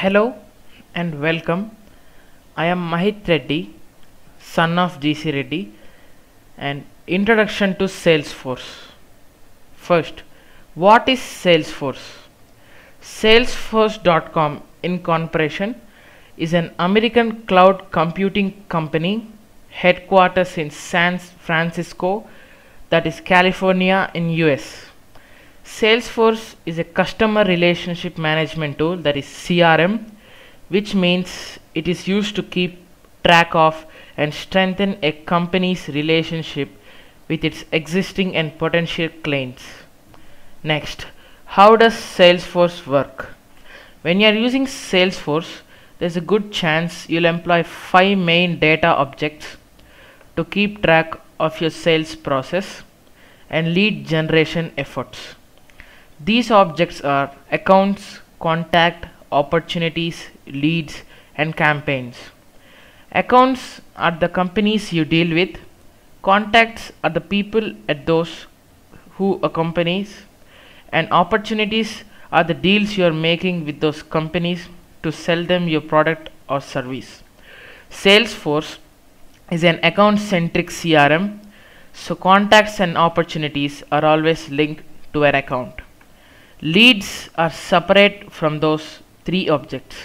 Hello and welcome. I am Mahit Reddy, son of GC Reddy, and introduction to Salesforce. First, what is Salesforce? Salesforce.com Incorporation is an American cloud computing company headquarters in San Francisco, that is California in US. Salesforce is a customer relationship management tool that is CRM, which means it is used to keep track of and strengthen a company's relationship with its existing and potential clients. Next, how does Salesforce work? When you are using Salesforce, there's a good chance you'll employ five main data objects to keep track of your sales process and lead generation efforts. These objects are accounts, contact, opportunities, leads, and campaigns. Accounts are the companies you deal with. Contacts are the people at those who accompanies. And opportunities are the deals you are making with those companies to sell them your product or service. Salesforce is an account centric CRM, so contacts and opportunities are always linked to an account. Leads are separate from those three objects.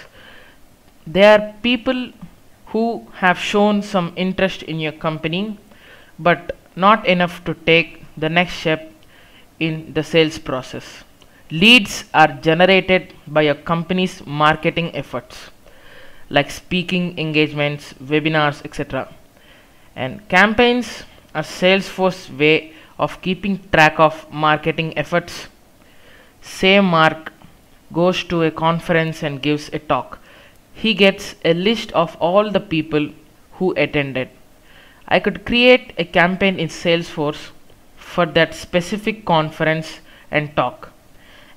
They are people who have shown some interest in your company but not enough to take the next step in the sales process. Leads are generated by your company's marketing efforts like speaking engagements, webinars, etc. And campaigns are Salesforce way of keeping track of marketing efforts say Mark goes to a conference and gives a talk. He gets a list of all the people who attended. I could create a campaign in Salesforce for that specific conference and talk.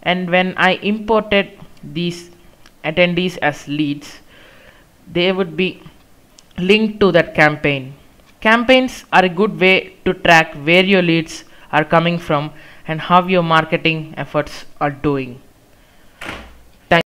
And when I imported these attendees as leads, they would be linked to that campaign. Campaigns are a good way to track where your leads are coming from and how your marketing efforts are doing.